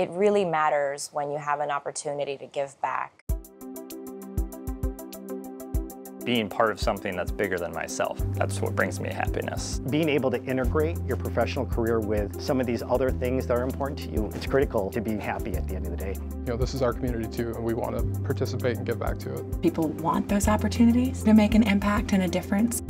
it really matters when you have an opportunity to give back. Being part of something that's bigger than myself, that's what brings me happiness. Being able to integrate your professional career with some of these other things that are important to you, it's critical to be happy at the end of the day. You know, this is our community too, and we want to participate and give back to it. People want those opportunities to make an impact and a difference.